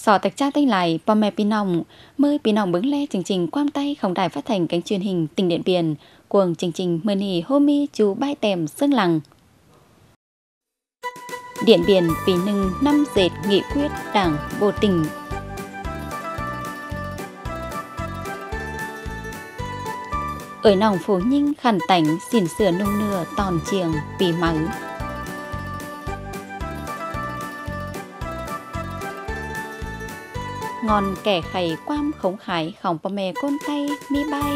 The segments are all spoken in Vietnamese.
sở tạch cha tên lại, bò mẹ pì nòng, mời pì nòng bứng le chương trình quam tay không đài phát thành cánh truyền hình tỉnh Điện Biên, cuồng chương trình mơ nì hô mi chú bai tèm sương lằng. Điện Biên vì nâng năm dệt nghị quyết đảng bộ tỉnh ở nòng phố nhinh khẩn tảnh xỉn sửa nung nửa tòn chiềng vì mắng ngon kẻ khầy quam khống khái khổng bò mè côn tay mi bay.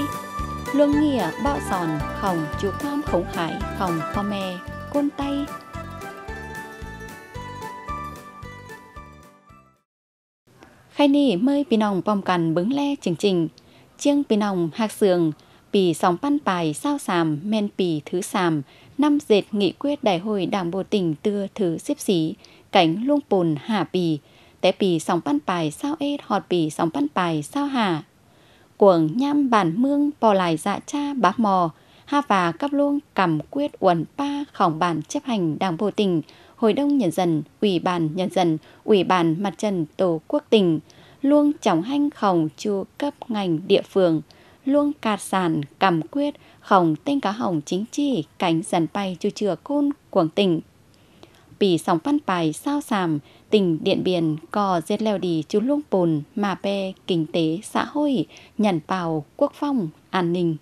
Luông nghĩa bọ sòn khổng chú quam khống khái khổng bò mè côn tay khai ni mơi pì nòng bom cằn bứng le chừng trình chiêng pì nòng hạc sườn pì sóng pan bài sao sàm, men pì thứ sàm. Năm dệt nghị quyết đại hội đảng bộ tỉnh tưa thứ xếp xí, cánh luông bồn hà pì té pì sòng pan bài sao ê họt pì sòng pan bài sao hà. Cuồng nham bản mương bò lại dạ cha bác mò ha và cắp luông cầm quyết uẩn pa khỏng bản chấp hành đảng bộ tỉnh Hội đông Nhân dân, Ủy ban Nhân dân, Ủy ban Mặt trận Tổ quốc tỉnh, luông trọng hanh khổng chu cấp ngành địa phương, luông cạt sản cầm quyết khổng tên cá hồng chính trị cánh dần bay chu chừa côn quảng tỉnh. Bỉ sòng văn bài sao sàm, tỉnh Điện Biên có giết leo đi chú luông bồn, mà bè, kinh tế, xã hội, nhận bào, quốc phòng, an ninh.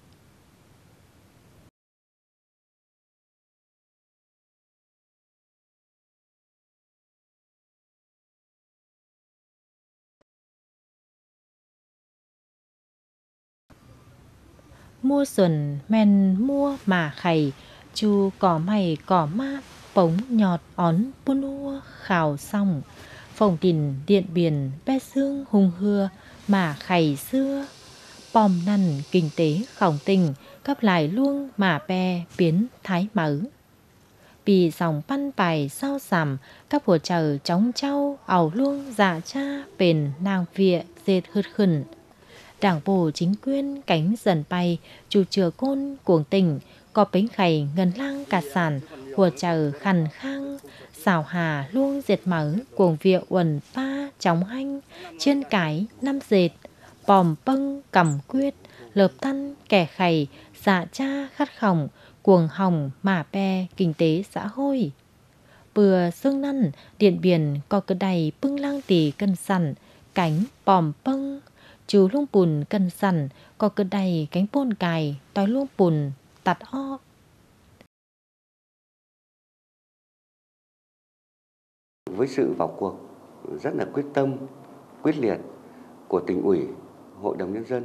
mua xuân men mua mà khầy chú cỏ mày cỏ ma bóng nhọt ón bún ua khảo xong phòng tình điện biển, bé xương hùng hưa mà khầy xưa. Bom nằn kinh tế khổng tình cấp lại luôn mà pe biến thái mở bì dòng pan bài sao giảm các hồ trời chóng trao ảo luôn dạ cha bền nàng vịa dệt hứt khẩn đảng bộ chính quyền cánh dần bay, chủ chừa côn cuồng tỉnh có bánh khẩy ngân lang cả sản hùa chờ khăn khang, xào hà luôn diệt mở cuồng vịa uẩn pa chóng hanh trên cái năm dệt bòm pâng cầm quyết, lợp tân kẻ khầy dạ cha khát khổng cuồng hồng mà pe kinh tế xã hội. Bừa sương năn, điện biển có cơ đầy pưng lang tỷ cân sẵn, cánh bòm pâng chú lung bùn cân sẵn có cơ đầy cánh bôn cài tói lung bùn, tạt o với sự vào cuộc rất là quyết tâm quyết liệt của tỉnh ủy hội đồng nhân dân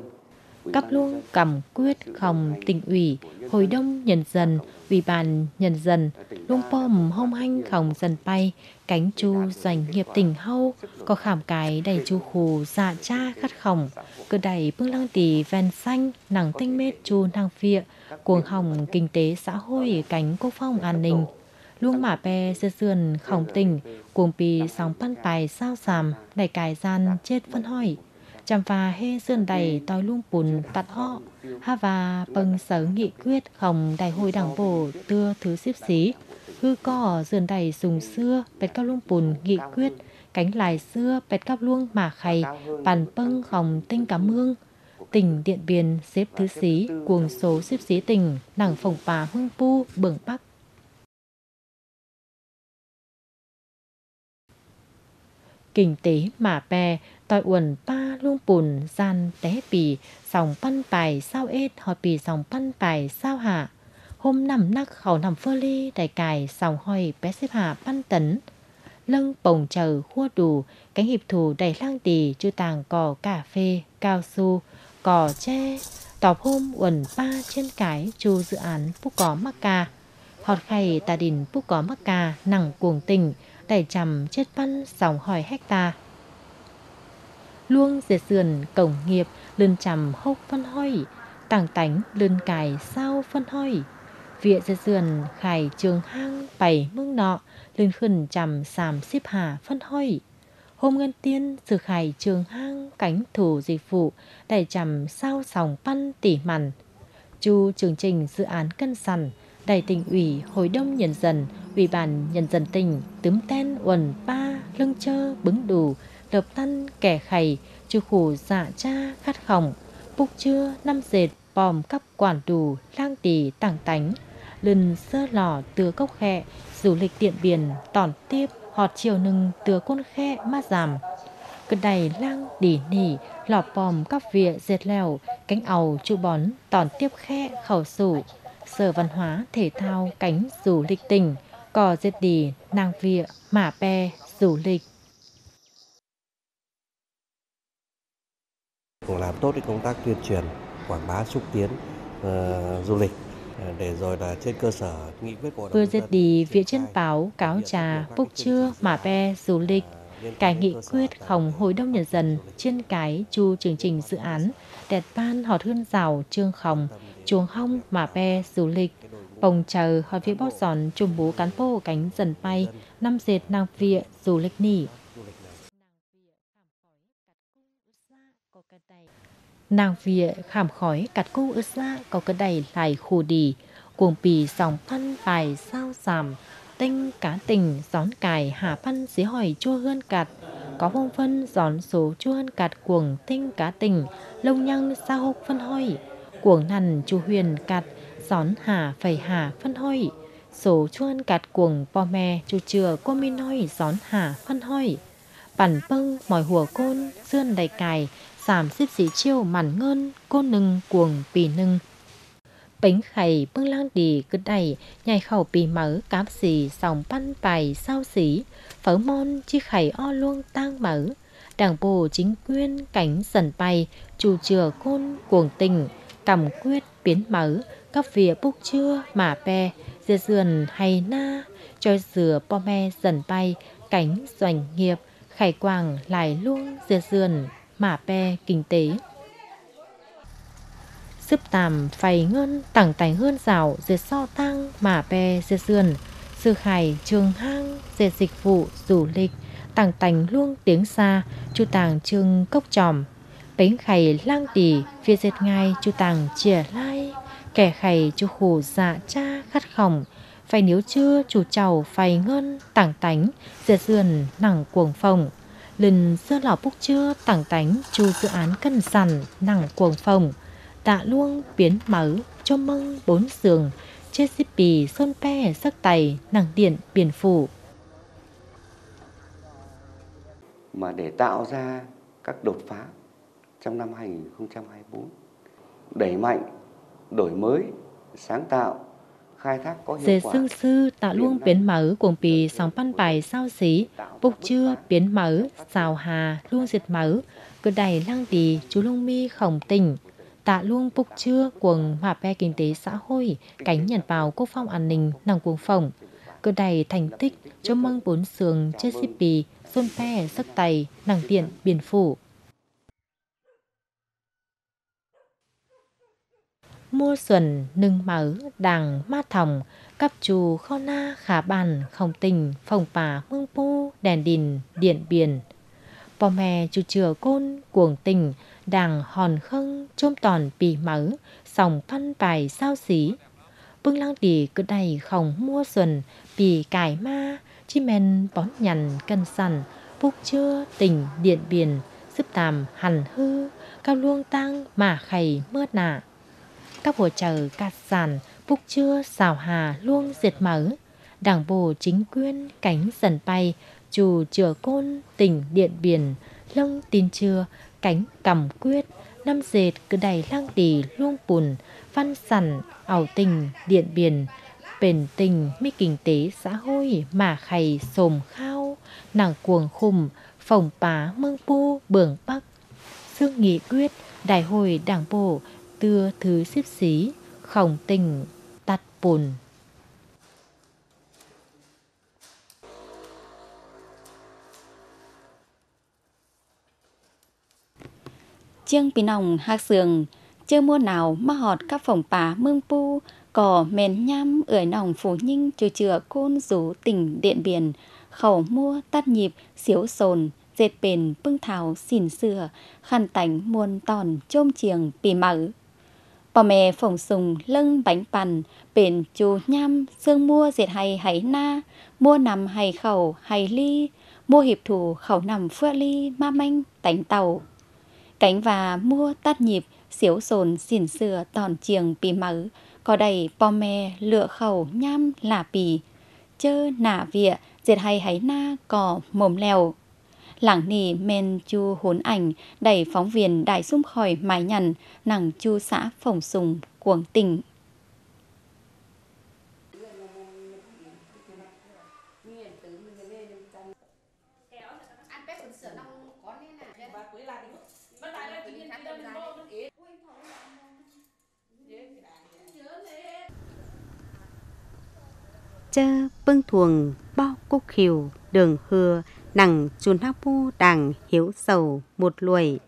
cấp luôn cầm quyết không tỉnh ủy hội đồng nhân dân ủy ban nhân dân luôn bom hông hanh không dần bay cánh chu doanh nghiệp tỉnh hâu có khảm cái đầy chu khù dạ cha khát khổng cơ đầy bưng lăng tì ven xanh nắng thanh mết chu năng phịa cuồng hồng kinh tế xã hội cánh quốc phòng an ninh luông mả pe sơ sườn khổng tình, cuồng pì sóng pan tài sao sàm đầy cài gian chết phân hỏi chăm và hê sườn đầy tòi luông bùn tạt họ. Ha và bâng sở nghị quyết khổng đại hội đảng bộ tưa thứ xếp xí. Hư cỏ sườn đầy sùng xưa, bẹt cao luông bùn nghị quyết, cánh lại xưa, bẹt cao luông mà khay bàn bâng khổng tinh cá mương. Tỉnh Điện Biên xếp thứ xí, cuồng số xếp xí tỉnh nàng phòng bà hương pu, bưởng bắc. Kinh tế mà bè tòi uẩn pa luông bùn gian té bì, sòng pan bài sao ết họ bì sòng pan bài sao hạ. Hôm nằm nắc khẩu nằm phơ ly đại cài sòng hoi bé xếp hạ pan tấn. Lâng bồng chờ khua đủ cánh hiệp thủ đầy lang tì, chư tàng cỏ cà phê, cao su cỏ tre. Tọp hôm uẩn pa trên cái chu dự án phúc có mắc ca. Họt khay tà đình phúc có mắc ca, nặng cuồng tình đẩy chằm chết văn sòng hỏi hecta luông dệt sườn cổng nghiệp, lươn chằm hốc phân hoi. Tàng tánh lươn cài sao phân hoi. Vịa dệt sườn khải trường hang bảy mương nọ, lươn khẩn chằm sàm xếp hà phân hoi. Hôm ngân tiên sự khải trường hang cánh thủ dịch vụ đẩy chằm sao sòng pan tỉ mặn. Chu chương trình dự án cân sẵn đại tỉnh ủy, hội đông nhân dân, ủy ban nhân dân tỉnh tướm ten uẩn pa, lưng chơ, bứng đủ đập tân kẻ khầy chu khủ dạ cha khát khổng búc chưa năm dệt, bòm cắp quản đủ lang tỳ tàng tánh lần sơ lò từ cốc khẹ du lịch điện biển, tòn tiếp, họt chiều nừng từ côn khe, ma giảm cứ đầy lang đỉ nỉ, lọp bòm cắp vịa dệt lèo, cánh ầu chu bón, tòn tiếp khe, khẩu sủ sở văn hóa thể thao cánh du lịch tỉnh cò dệt đỉ nàng vịa mả pe du lịch. Cũng làm tốt cái công tác tuyên truyền quảng bá xúc tiến uh, du lịch ờ, để rồi là trên cơ sở nghị quyết của vừa dệt đi phía chân báo cáo trà bốc chưa mà be du lịch cái nghị quyết khổng hội đồng nhân dân trên cái chu chương trình dự án đẹp ban họ hươn rào trương khổng chuồng hông mà be du lịch bồng chờ họ phía bót giòn trùm bố cán bộ cánh dần bay năm dệt nàng vịa du lịch nỉ. Nàng vịa khảm khói cắt cung ướt ra có cái đầy lại khù đi cuồng pì sòng phân bài sao giảm tinh, cá tình, gión cài hạ phân dí hỏi chua hơn cạt. Có phong phân gión số, chua hơn cạt, cuồng, tinh, cá tình. Lông nhăng sa hốc phân hoi. Cuồng nằn, chu huyền cạt. Gión hà phẩy hà, phân hoi. Số, chua hơn cạt, cuồng, po me, chu chừa, cô mi noi gión hà, phân hoi. Bản bưng mỏi hùa côn, xương đầy cài. Giảm xếp xí chiêu, mặn ngơn, cô nưng cuồng pì nưng bánh khay bưng lang đi cứ đầy nhai khẩu pì mở cáp xì, sòng pan bài sao xí phở mon, chi khay o luôn tang mở đảng bộ chính quyền cảnh dần bay chủ chừa côn, cuồng tình. Cầm quyết biến mở các vỉa bốc chưa, mà pe. Dưa dườn hay na cho dừa po me dần bay cảnh doanh nghiệp. Khải quàng lại luôn dưa dườn mà pe kinh tế. Sướp tàm phầy ngân, tẳng tành hơn rào, dệt so tăng mà pe dệt sườn. Sư khải, trường hang, dệt dịch vụ du lịch tàng tành luôn tiếng xa chu tàng trưng, cốc tròm. Bánh khải, lang tỉ phía dệt ngay chu tàng chìa lai. Kẻ khải, chu khổ dạ cha, khát khổng phải nếu chưa chủ chầu phải ngân tảng tánh dệt sườn nặng cuồng phòng lần sơ lò búc chưa tảng tánh chu dự án cân sằn nặng cuồng phòng tạ luông biến mở cho măng bốn giường chết xếp bì sơn pe sắc tay nặng điện biển phủ. Mà để tạo ra các đột phá trong năm 2024 đẩy mạnh đổi mới sáng tạo khai thác có hiệu quả sư sư tạ luôn biến mở cuồng bì sòng pan bài sao xí bốc chưa biến mở xào hà luôn diệt mở cứ đầy lăng đi chú lông mi khổng tình tạ luôn bục chưa quần mà bè kinh tế xã hội cánh nhận vào quốc phòng an ninh năng quốc phòng. Cơ đầy thành tích cho măng bốn sườn chết xếp bì xôn phe sắc tay năng tiện biển phủ. Mua xuân nâng mở đàng ma thòng cấp chù, kho na khả bàn không tình phòng bà mương pu đèn đình điện biển bò mè chu chừa côn cuồng tình, đàng hòn khâng chôm tòn bì mở sòng phân bài sao xí bưng lăng đi cứ đầy không mua xuân, bì cải ma, chi men bón nhằn cân sằn phúc chưa tình điện biển giúp tàm hẳn hư, cao luông tăng mà khầy mưa nạ các hồ chờ cát sàn phúc chưa xào hà luôn diệt mở đảng bộ chính quyền cánh dần bay chù chừa côn tỉnh điện biển lông tin chưa, cánh cầm quyết, năm dệt cứ đầy lang tỳ luông bùn, văn sẵn ảo tình điện biển bền tình mi kinh tế xã hội mà khầy sồm khao, nàng cuồng khùng phòng pá mương pu bường bắc. Xương nghị quyết, đại hội đảng bộ, tưa thứ xếp xí, khổng tình tắt bùn. Chiêng pì nòng hạc sườn, chưa mua nào mà họt các phòng pá mương pu, cỏ mền nhăm ưỡi nòng phủ nhinh chừa chừa côn rú tỉnh điện biển, khẩu mua tắt nhịp xíu sồn, dệt bền bưng thảo xỉn xưa, khăn tánh muôn tòn chôm chiềng pì mở. bò mè phồng sùng lưng bánh bàn, bền chú nhăm, xương mua dệt hay hay na, mua nằm hay khẩu hay ly, mua hiệp thủ khẩu nằm phưa ly ma manh tánh tàu. Cánh và mua tắt nhịp, xíu sồn xỉn sửa tòn chiềng pì mỡ, có đầy po me lựa khẩu nham là pì, chơ nả vịa, diệt hay háy na cò mồm lèo. Lảng nì men chu hốn ảnh, đẩy phóng viên đại xung khỏi mái nhằn, nằng chu xã phổng sùng, cuồng tình. Chơ bưng thuồng bao cúc khiều đường hừa, nằng chun hắc pu đằng hiếu sầu một luổi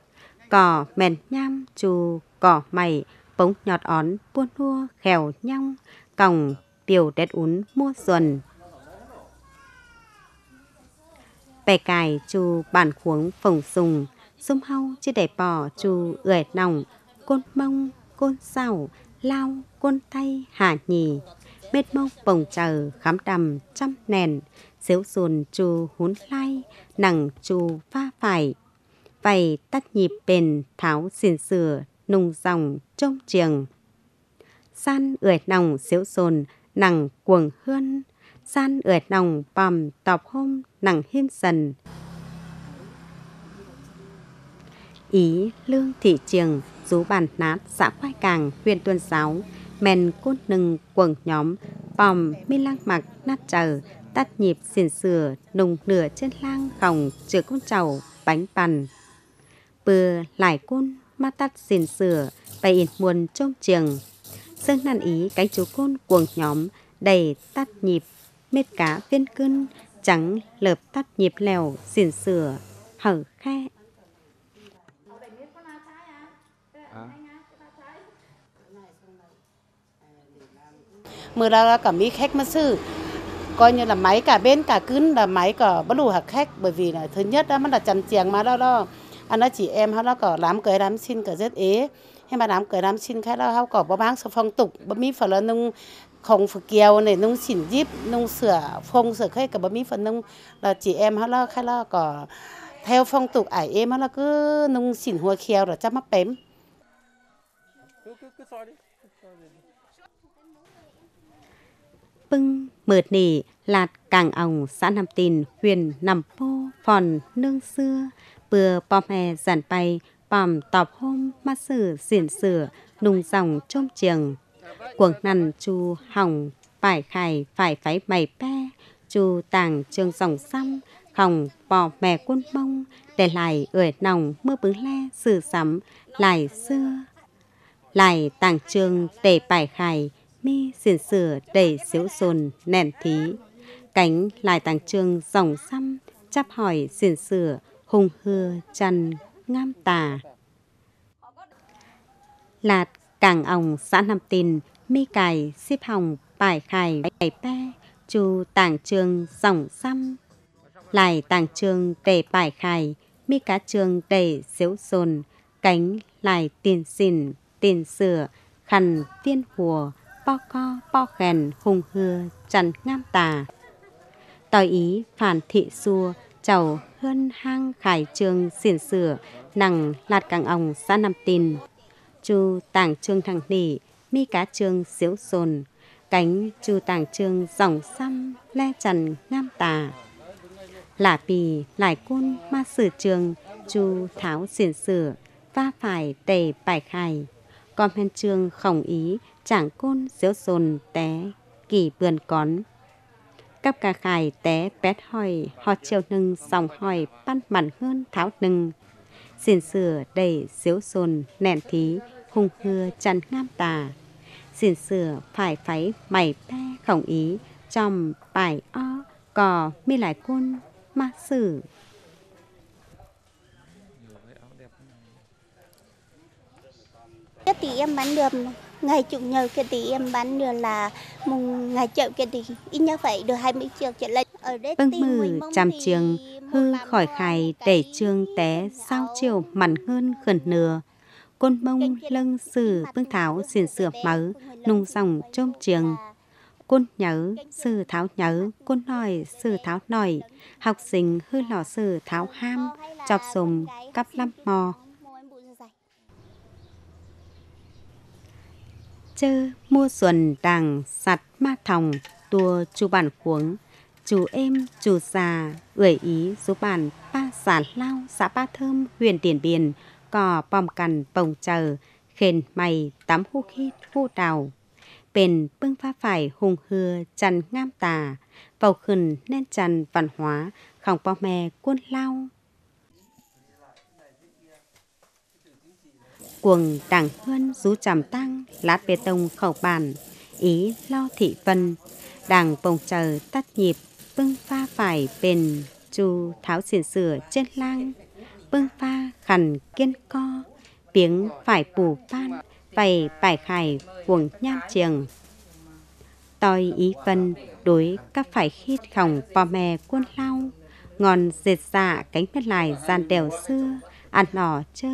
cỏ mèn nham chù cỏ mày bóng nhọt ón buôn nua, khèo nhong, còng tiểu đét ún, mua xuân. Bè cài chù bản khuống phồng sùng, sum hau chưa để bò chù ưỡi nòng, côn mông, côn sao lao côn tay hà nhì mệt mông bồng chờ khám đầm trăm nền xếu xuồn chù hún lai nằng chù pha phải vầy tắt nhịp bền tháo xìn sửa nung dòng trông trường, san ưỡi nòng xếu xuồn nằng cuồng hươn san ưỡi nòng bầm tọp hôm nằng hiên dần ý, lương thị trường, rú bàn nát, xã khoai càng, huyện tuần giáo men cốt nừng quần nhóm vòng mi lang mặc nát chờ tắt nhịp, xỉn sửa, nùng nửa trên lang gòng chứa con trầu bánh bàn bừa lại côn, ma tắt xỉn sửa bày in muôn trong trường. Sơn nan ý, cánh chú côn cuồng nhóm, đầy tắt nhịp mết cá viên cưng trắng lợp tắt nhịp lèo, xỉn sửa, hở khe mưa ra cả mỹ khách mà sư coi như là máy cả bên cả cứng là máy cả bất đủ hạt khách, bởi vì là thứ nhất đó nó là chăn chiàng mà đó đó. À, Anh nói chị em họ nó có làm cưới làm xin cả rất ế hay mà làm cưới làm xin khách đó họ có bao bán sự phong tục. Bấm mi phần là nung không phải kiều này, nung xỉn díp, nung sửa phong sửa khách cả bấm mi phần nung là chị em họ nó khách là có theo phong tục ải em nó cứ nung xỉn hùa kiều rồi chắc mắc bém bưng mượt nỉ lạt càng òng, xã Nam Tin, huyền nằm pô, phòn nương xưa bừa bom hè giản bay bòm tọp hôm, ma sử diễn sửa nung dòng trôm trường cuồng nằn chu hỏng phải khải phải phái mày pe chu tàng trường dòng xăm khòng bò mè quân bông để lại ưỡi nòng mưa bứng le sử sắm lại xưa lại tàng trường để bài khải mi, xỉn sửa, đầy xíu sồn nèn thí. Cánh lại tàng trương dòng xăm, chắp hỏi xỉn sửa, hùng hưa trần ngam tà. Lạt càng òng xã nam tin, mi cài xếp hồng, bài khải bảy pe chu tàng trương dòng xăm. Lại tàng trương để bài khải mi cá trương để xíu sồn cánh lại tiền xỉn tiền sửa, khăn tiên hùa po co, po khèn, hùng hưa trần ngam tà. Tỏi ý phản thị xua chầu hơn hang khải trường xỉn sửa nằng lạt càng ông xã năm tin. Chu tàng trương thằng nỉ mi cá trương xíu sồn, cánh chu tàng trương dòng xăm le trần ngam tà. Lả pì lại côn ma sử trường, chu tháo xỉn sửa va phải tề bài khai con hên trương khổng ý chẳng côn xếu sồn té kỳ vườn cón. Cắp cà khải té pét hỏi họ chiều nưng sòng hỏi ban mặn hơn tháo nưng. Xin sửa đầy xếu sồn nèn thí hung hưa chăn ngam tà. Xin sửa phải pháy mày pe khổng ý trong bài o cò mi lại côn ma sử. Cái thì em bán được ngày chủ nhật cái tỷ em bán được là mùng ngày chợ cái tỷ ít nhất phải được 20 triệu trở lên. Ở đây bưng mừ trăm trường hư khỏi khai để trương té sao chiều mặn hơn khẩn nửa côn mông lưng sử bưng tháo xỉn sửa máu nung dòng trôm trường. côn nhớ, sư tháo nhớ, côn nói, sư tháo nói, học sinh hư lò sư tháo ham, chọc sùng, cắp lắm mò. Chơ mua xuân đàng sạt ma thòng, tua chu bản khuống, chú em, chú già, ưỡi ý số bản ba xã lao, xã ba thơm, huyện Tiền Biên, cò bom cằn bồng chờ, khền mày tắm khu khít khu đào. Bền bưng pha phải hùng hưa chăn ngam tà, vào khẩn nên chăn văn hóa, khỏng bò mè quân lao. Cuồng đảng hơn rú trầm tăng, lát bê tông khẩu bàn ý lo thị vân, đảng bồng chờ tắt nhịp bưng pha phải bền chu tháo xiển sửa trên lang. Bưng pha khẩn kiên co tiếng phải bù phan vầy bài khải cuồng nham trường tôi ý phân đối các phải khít khổng bò mè quân lao ngòn dệt dạ cánh bên lại gian đèo xưa ăn nỏ chơ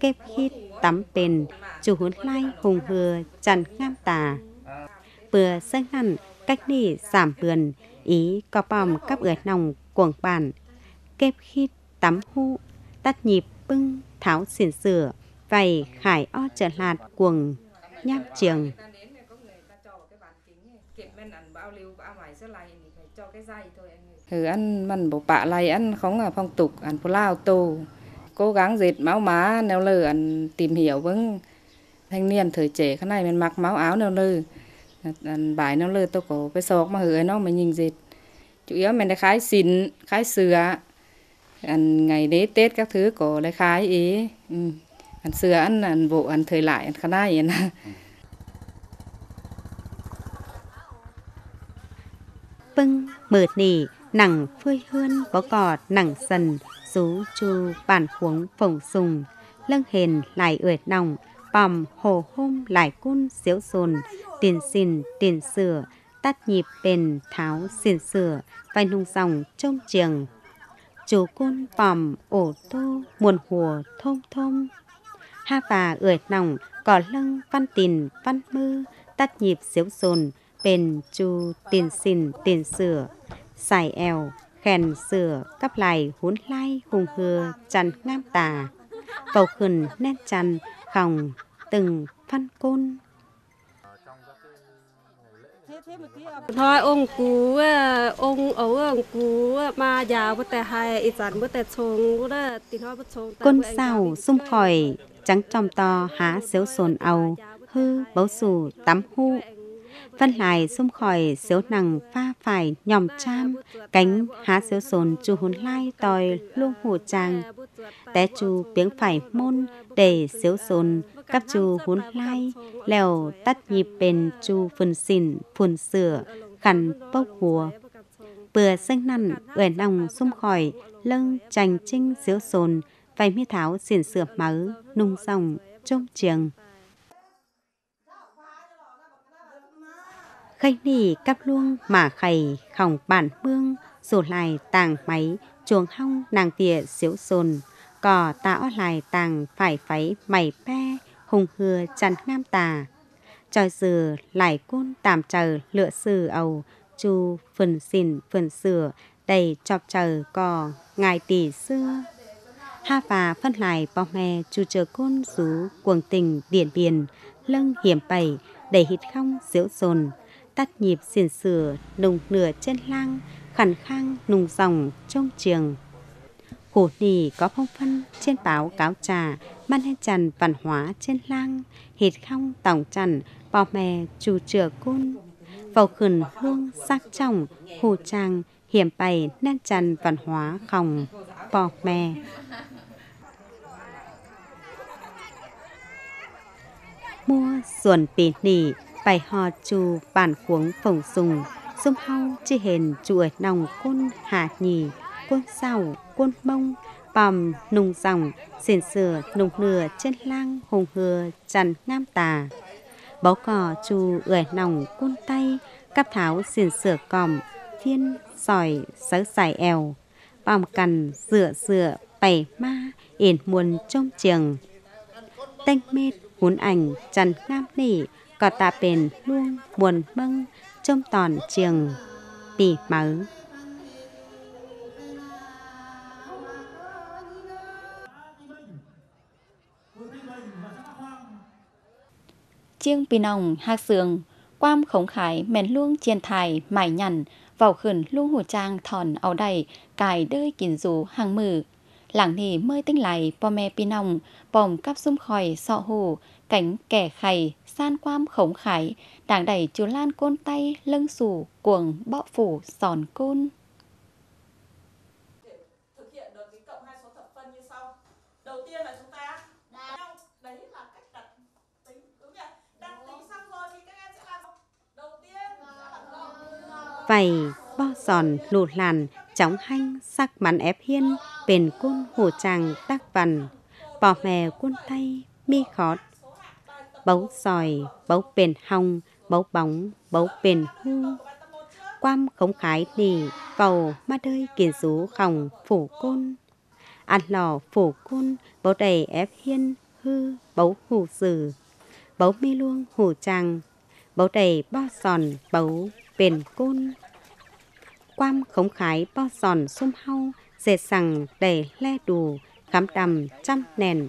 kép khít, tắm bền chủ huấn lai hùng hừa trần ngam tà. Vừa sân hẳn cách đi giảm vườn, ý có bòm cắp ửa nòng cuồng bản. Kép khít, tắm hu tắt nhịp bưng, tháo xỉn sửa, vầy khải o trở lạt cuồng, nham trường ừ ăn mần bộ bạ lại, ăn không ở phong tục, ăn phô lao tô cố gắng dệt máu má neo lư ăn tìm hiểu vững thanh niên thời trẻ cái này mình mặc máu áo neo lơ. Bài neo lư tôi có cái sọc mà hứa nó mà nhìn dệt. Chủ yếu mình đã khái xin khái sửa ăn ngày đế tết các thứ có lấy khái ý. Ừ. ăn sửa ăn ăn bộ ăn thời lại ăn khá này ăn bưng vâng, mượt nỉ nặng phơi hơn, có cọt, nặng sần sú chu bản khuống phồng sùng lưng hền lại ưỡi nòng bòm hồ hôm lại cun diễu sồn tiền xin tiền sửa tắt nhịp bền tháo xin sửa, vai nung dòng trông trường chú côn bòm ổ tô muôn hùa thôm thôm, ha và ưỡi nòng cỏ lưng văn tiền văn mư tắt nhịp diễu sồn bền chu tiền xin tiền sửa xài eo khen sửa cắp lại hốn lai hùng hừa chăn ngam tà. Cầu khẩn nét chăn khòng từng phân côn. Thôi ông cú ông ấu ông cú mà già bữa tại hai ít dần bữa tại chồng đó thì nói bữa chồng côn sao xung khỏi trắng trong to há xếu sồn ầu hư bấu sù tắm hu vân lại xung khỏi xếu nằng pha phải nhòm cham, cánh há xếu sồn chu hồn lai tòi luôn hồ tràng. Té chu tiếng phải môn để xếu sồn các chu hốn lai, lèo tắt nhịp bền chu phun xỉn, phun sửa, khăn bốc hùa. Bừa xanh năn, ưỡi nòng xung khỏi, lưng chành trinh xếu sồn, vài mi tháo xỉn sửa máu, nung dòng, trông trường. Khay nỉ cắp luông, mà khầy khòng bản mương rồi lại tàng máy, chuồng hong, nàng tỉa xíu sồn, cò tạo lại tàng phải pháy mày pe, hùng hừa chăn ngam tà tròi dừa lại côn tạm chờ lựa sử ầu, chu phần xìn phần sửa, đầy chọc chờ cò, ngài tỷ xưa ha và phân lại bò mè chu chờ côn rú cuồng tình điển biển lưng hiểm bảy đầy hít không diễu dồn tắt nhịp xiển sửa nùng nửa trên lang khẳng khang nùng dòng trong trường cổ nì có phong phân trên báo cáo trà, ban hen trần văn hóa trên lang, hệt không tổng trần, bò mè chủ trừa côn. Vào khẩn hương sắc trọng, hồ trang, hiểm bày nên trần văn hóa khòng, bò mè. Mua xuân bì nỉ, bài hò chù bản khuống phồng sùng, sông hau chi hền chuột nòng côn hạ nhì, côn sào côn mông, bòm nùng dòng xỉn sửa nùng nửa trên lang hùng hừa trần ngam tà. Bó cò chu ưỡi nòng côn tay cắp tháo xỉn sửa còm thiên sỏi sớ sải èo bòm cằn dựa dựa bảy ma ỉn muôn trong trường tanh mết hún ảnh trần ngam nỉ có ta bền luôn buồn mâng trong tòn trường tỉ mở chiêng pì nòng, hạc sườn quam khống khải, mèn luông chiên thải, mải nhằn vào khẩn, luông hồ trang, thòn, áo đầy cài đơi kín rú hàng mừ làng nì mơi tinh lại po me pi nòng bòm cắp sum khỏi sọ hồ cánh kẻ khày san quam khống khải đảng đẩy chú lan côn tay lưng sủ cuồng bọ phủ sòn côn. Thực hiện được cái cộng hai số thập phân như sau. Đầu tiên là chúng ta nhau. Đấy là cách đặt tính đúng nhỉ đặt tính xong rồi thì các em sẽ làm. Đầu tiên vầy bo giòn lụt làn chóng hanh sắc bắn ép hiên bền côn hồ tràng tác văn bò mè côn tay mi khót bấu sòi bấu bền hong bấu bóng bấu bền hư quam khống khái nì, cầu ma đơi kiền rú khòng phủ côn. Ăn lò phủ côn bấu đầy ép hiên, hư bấu hù sử. Bấu mi luông hù tràng bấu đầy bo sòn bấu bền côn. Quam khống khái bo sòn xung hau dệt sằng đầy le đù khám đầm trăm nền.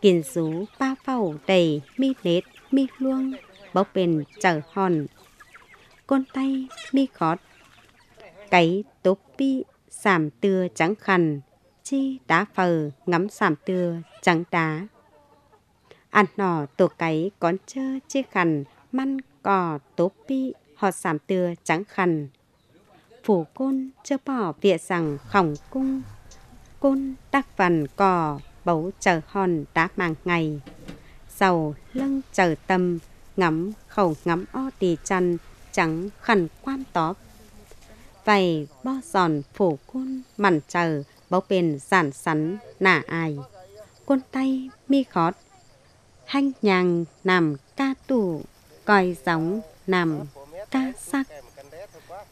Kiên rú, ba phẩu đầy mi nết, mi luông bốc bền trở hòn. Con tay, mi khót cái tốp, pi, sảm tưa, trắng khăn. Chi, đá phờ, ngắm sảm tưa, trắng đá. Ăn nỏ tổ cái con chơ chi khăn. Măn, cò, tốp, pi họ sảm tưa, trắng khăn phủ côn chưa bỏ vịa rằng khổng cung, côn đắc vằn cò, bấu chờ hòn đá màng ngày. Giàu lưng chờ tâm, ngắm khẩu ngắm o tì chăn trắng khẩn quan tóp vầy bo giòn phủ côn mặn chờ bấu bền giản sắn nả ai. Côn tay mi khót, hanh nhàng nằm ca tủ coi giống nằm ca sắc.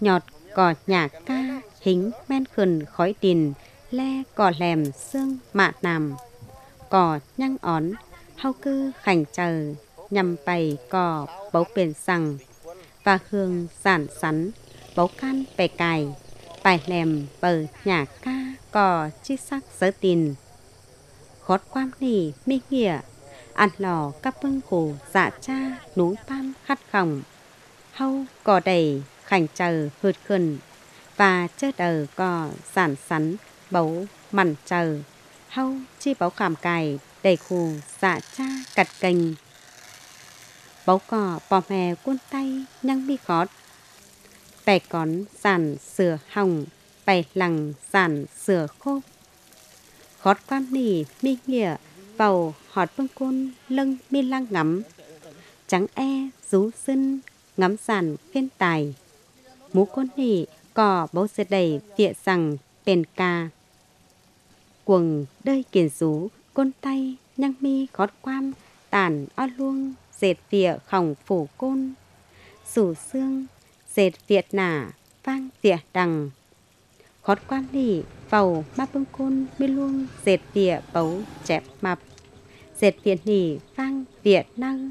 Nhọt cỏ nhà ca, hính men khẩn khói tiền le cỏ lèm xương mạ nằm cỏ nhăng ón, hau cư khảnh chờ nhằm bày cỏ bấu biển sằng. Và hương giản sắn bấu can bè cài, bài lèm bờ nhà ca cò chi sắc sớ tiền khót quam nỉ mi nghĩa ăn lò các bưng khổ dạ cha núi pam khát khòng. Hâu cò đầy khảnh chờ hượt khẩn và chơ đờ cò sản sắn, bấu mặn chờ hâu chi bấu khảm cài, đầy khù dạ cha cặt cành. Bấu cò bò mè cuốn tay, nhăng mi khót. Bè cón giản sửa hồng bè lằng giản sửa khô khót quan nỉ mi nghĩa vào họt bưng côn lưng mi lăng ngắm. Trắng e rú sân, ngắm giản phiên tài mũ côn nỉ cỏ bấu sơ đầy vịa rằng bền ca. Quần đơi kiền rú côn tay nhăng mi khót quam tàn o luông, dệt vịa khổng phủ côn. Sủ xương, dệt việt nả vang vịa đằng. Khót quan lì vầu ma bưng côn mi luông, dệt vịa bấu chẹp mập. Dệt việt nỉ vang vịa năng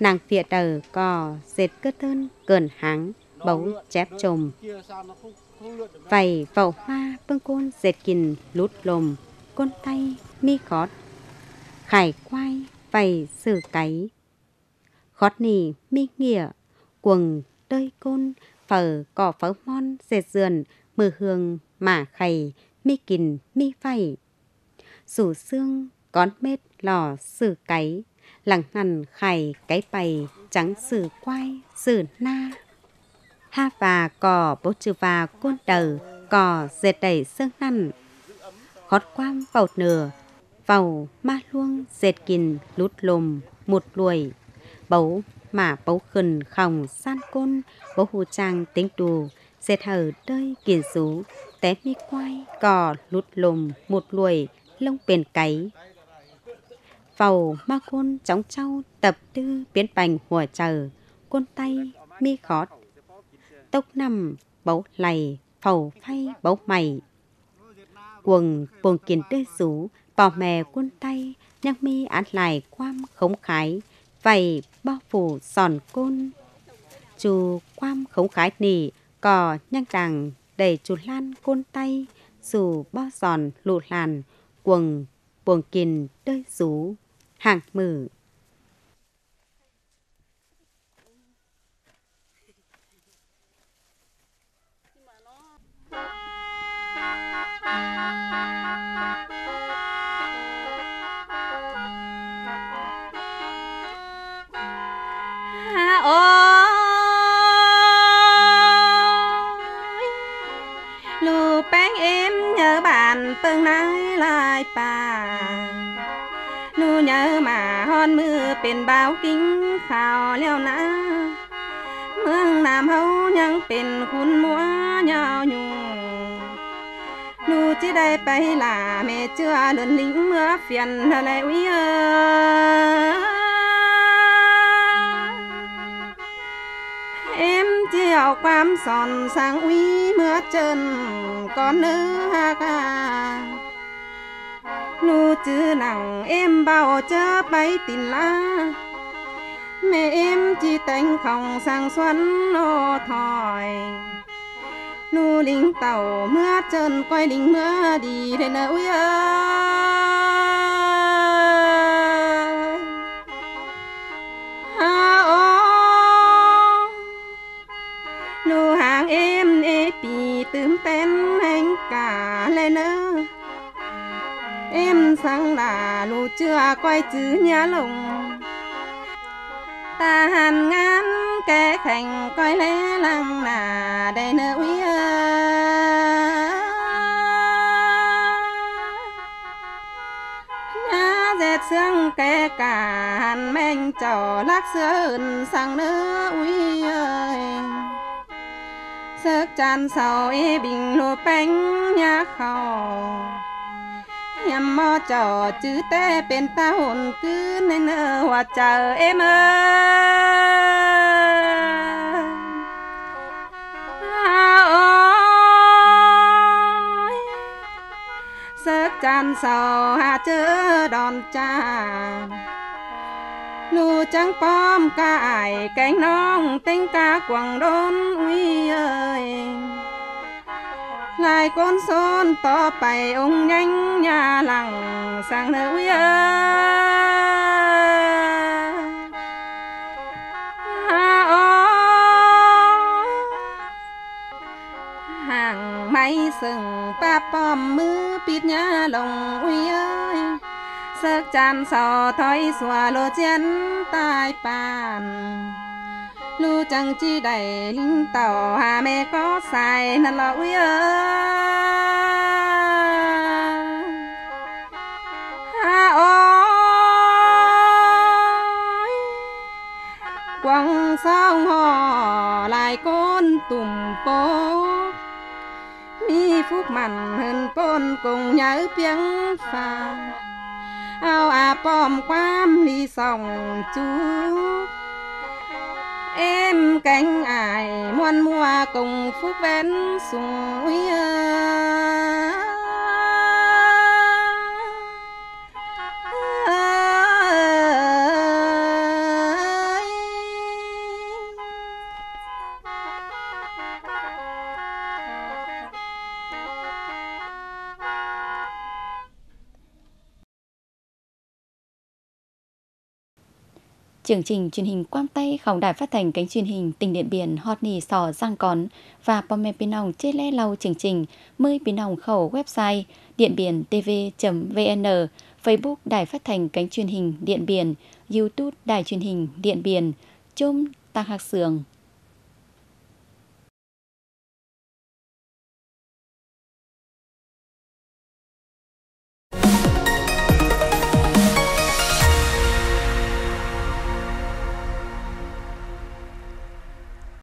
nàng vịa đờ cò, dệt cơ tơn cờn háng bấu chép trồm vầy vào hoa bưng côn dệt kìn lút lồm, côn tay mi khót. Khải quai vầy sử cái khót nì mi nghĩa quần đơi côn, phở, cỏ phở mon, dệt dườn mờ hương, mả khầy, mi kìn, mi phẩy rủ xương con mết, lò sử cái lẳng ngằn khải cái bày, trắng sử quai sử na ha và, cò bố trừ và côn đờ cò dệt đầy xương năn khót quang vào nửa vào ma luông dệt kìn lút lùm một luồi bấu mà bấu khẩn khòng san côn bấu hù trang tính đù dệt hở đơi kìn rú té mi quai cò lút lùm một luồi lông bền cấy vào ma côn chóng trâu tập tư biến bành hùa chờ, côn tay mi khót tốc nằm bấu lầy phầu phay bấu mày. Quần buồn kiền tê rú bò mè quân tay, nhắc mi án lại quam khống khái. Vầy bao phủ sòn côn chù quam khống khái nỉ cò nhang đằng đầy chù lan côn tay. Dù bo giòn lụt làn quần buồng kìn đơi rú hàng mử lại bà lù nhớ mà hon mưaเป็นbao kính khảo leo na เมืองน้ำเฮายังเป็นคุณมัวยาวอยู่ลูจิได้ไปลาแม่เจือเลินลิงเมื่อเฟียนอะไรวิเอเอ็มเจียวความสอนสังวิเมื่อเจินก่อนเนื้อหากาลูจื้อห lu chữ lòng em bao chớ bay tin la mẹ em chỉ tánh không sang xuân ô thòi lu lính tàu mưa trơn quay lính mưa đi đây nơi ui ha ô. Lu hàng em ê pì tươm tên anh cả lên ơi em sang là lù chưa quay chữ nhà lùng, ta hàn ngán kẻ khảnh coi lẽ lăng nà đây nơ quý nhà dệt xương kẻ cả hàn men trò lắc sơn sang nơ uy ơi. Sức chan sầu y bình lô bánh nhà khẩu มมอจอจื้อแต่เป็นตาหุ่นคือในเนื้อว่าเจอเอ็มเอยสักจันเสาหาเจอดอนจานลูจังป้อมกายแกงน้องเต็งกากวางโดนอุ้ยเอ้ย lại con son to bày ông nhanh nhà lằng sang nơi à, ơi hàng máy sừng ba pom mưa bịt nhà lồng ui ơi. Sức chan sò thói xòa lô chén tai bàn lu chẳng chi đầy linh tàu, hà mẹ có xài nè là ui ơi. Hà ôi, quăng sông hò lại con tùm bố mi phúc mặn hơn con cùng nhớ tiếng phà ao à bom quam ly sòng chúa em cánh ải muôn mua cùng phúc vén sùng uy Chương trình truyền hình quang tay khổng đài phát thanh cánh truyền hình tỉnh Điện Biển hot nì sò giang cón và Pome Pinong chê lê lau chương trình mời Pinong khẩu website điện biển tv.vn, Facebook đài phát thanh cánh truyền hình Điện Biển, YouTube đài truyền hình Điện Biển, chôm tăng hạc sường.